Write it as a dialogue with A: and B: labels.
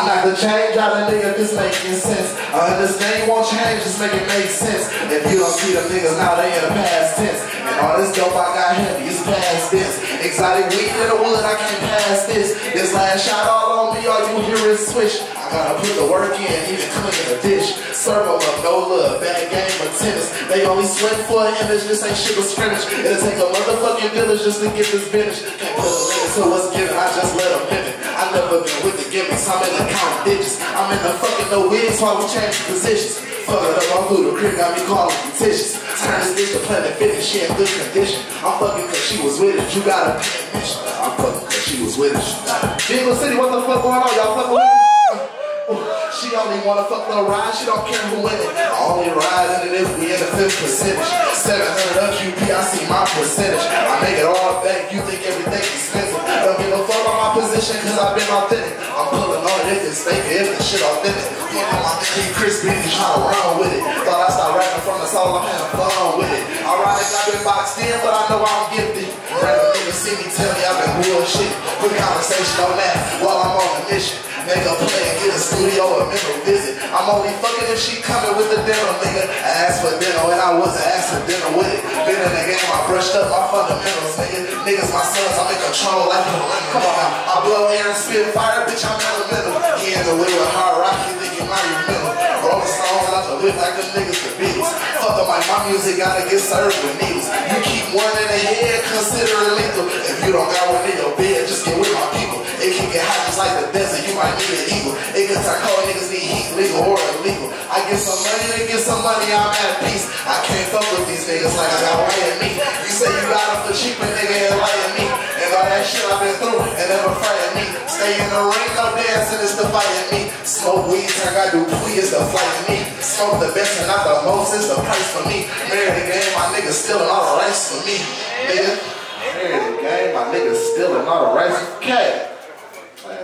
A: I knock the change nigga if it's making sense. I understand you won't change, just make it make sense. If you don't see the niggas now, they in the past tense. And all this dope I got heavy, it's past this. Exotic weed in the wood, I can't pass this. This last shot all on me, all you hear is swish. I gotta put the work in, even clean the dish. Serve up, no love, bad game of tennis. They only sweat for an image, this ain't shit of scrimmage. It'll take a motherfucking village just to get this finish. Can't put a limit to what's given, I just let them pivot. I never been with the gimmicks, I'm in the count digits. I'm in the fucking no wigs while we change positions. Fuck it up, I'm through the crib, got me calling petitions. Turn this bitch to Planet Fitness, she in good condition. I'm fucking cause she was with it, you gotta pay attention. I'm fucking cause she was with it. Jingle City, what the fuck going on? Y'all fucking with me? She only wanna fuck the ride, she don't care who in it. I only ride in it if we in the fifth percentage. 700 up QP, I see my percentage. I make it all back, you think everything expensive. Cause I've been authentic. I'm pulling it if it's fake, if the shit authentic. Fuck on my Chris Beatty trying to run with it. Thought I stopped rapping from the soul, I'm having fun with it. Ironic, I've been boxed in, but I know I'm gifted. Random niggas see me, tell me I've been bullshit. Quick conversation on that while I'm on a mission. Nigga play and get a studio or member visit. I'm only fucking if she coming with the dinner, nigga. I asked for dinner and I wasn't asked for dinner with it. Been in the game, I brushed up my fundamentals. Niggas my sons, I'm in control like a Come on now. I blow air and spit fire, bitch, I'm elemental. He in the way with hard rock, you think you might remember. Rolling stones out the whip like the niggas the Beatles. Fuck up my, my music, gotta get served with needles. You keep one in the head, consider it lethal. If you don't got one in your bed, just get with my people. It can get hot just like the desert, you might need an eagle. It can turn cold, niggas need heat, legal or illegal. I get some money, they get some money, I'm at peace. I can't fuck with these niggas like I got white in me. Stay in the ring, no dancing, it's the fighting me. Smoke weed, turn I do it's the flight me. Smoke the best and not the most, it's the price for me. Marry the game, my niggas stealing all the rights for me. Nigga. Marry the game, my niggas stealing all the rights. Okay.